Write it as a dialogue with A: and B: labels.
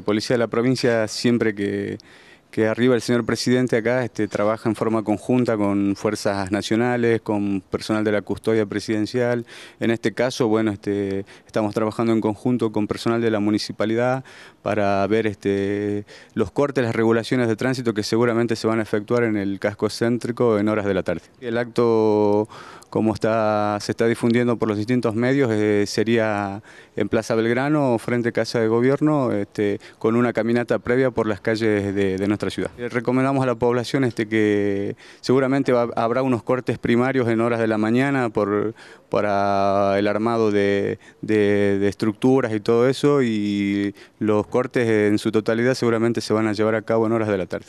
A: La policía de la provincia siempre que, que arriba el señor presidente acá este, trabaja en forma conjunta con fuerzas nacionales, con personal de la custodia presidencial. En este caso, bueno, este, estamos trabajando en conjunto con personal de la municipalidad para ver este, los cortes, las regulaciones de tránsito que seguramente se van a efectuar en el casco céntrico en horas de la tarde. El acto, como está, se está difundiendo por los distintos medios, eh, sería en Plaza Belgrano, frente a Casa de Gobierno, con una caminata previa por las calles de, de nuestra Eh, recomendamos a la población este, que seguramente habrá unos cortes primarios en horas de la mañana por, para el armado de estructuras y todo eso y los cortes en su totalidad seguramente se van a llevar a cabo en horas de la tarde.